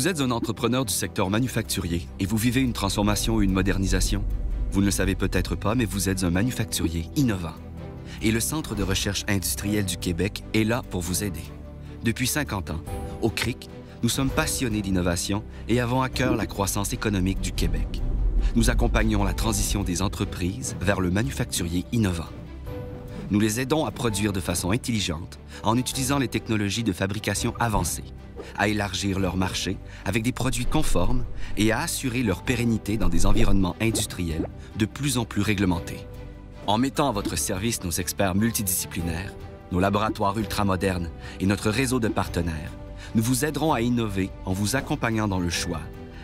Vous êtes un entrepreneur du secteur manufacturier et vous vivez une transformation ou une modernisation? Vous ne le savez peut-être pas, mais vous êtes un manufacturier innovant. Et le Centre de recherche industrielle du Québec est là pour vous aider. Depuis 50 ans, au CRIC, nous sommes passionnés d'innovation et avons à cœur la croissance économique du Québec. Nous accompagnons la transition des entreprises vers le manufacturier innovant. Nous les aidons à produire de façon intelligente en utilisant les technologies de fabrication avancées, à élargir leur marché avec des produits conformes et à assurer leur pérennité dans des environnements industriels de plus en plus réglementés. En mettant à votre service nos experts multidisciplinaires, nos laboratoires ultramodernes et notre réseau de partenaires, nous vous aiderons à innover en vous accompagnant dans le choix,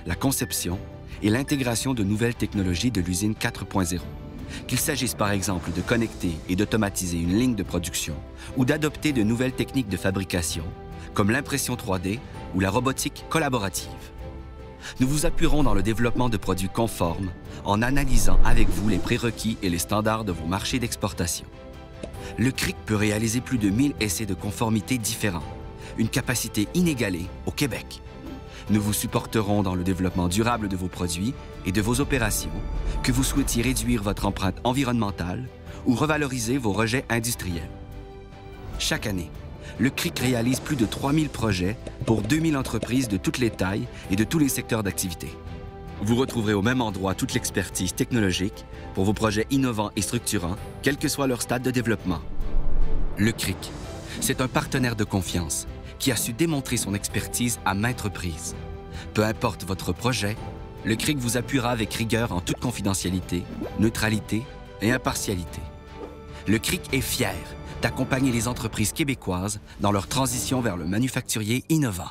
la conception et l'intégration de nouvelles technologies de l'usine 4.0 qu'il s'agisse par exemple de connecter et d'automatiser une ligne de production ou d'adopter de nouvelles techniques de fabrication, comme l'impression 3D ou la robotique collaborative. Nous vous appuierons dans le développement de produits conformes en analysant avec vous les prérequis et les standards de vos marchés d'exportation. Le CRIC peut réaliser plus de 1000 essais de conformité différents, une capacité inégalée au Québec. Nous vous supporterons dans le développement durable de vos produits et de vos opérations, que vous souhaitiez réduire votre empreinte environnementale ou revaloriser vos rejets industriels. Chaque année, le CRIC réalise plus de 3000 projets pour 2000 entreprises de toutes les tailles et de tous les secteurs d'activité. Vous retrouverez au même endroit toute l'expertise technologique pour vos projets innovants et structurants, quel que soit leur stade de développement. Le CRIC, c'est un partenaire de confiance qui a su démontrer son expertise à maintes reprises. Peu importe votre projet, le CRIC vous appuiera avec rigueur en toute confidentialité, neutralité et impartialité. Le CRIC est fier d'accompagner les entreprises québécoises dans leur transition vers le manufacturier innovant.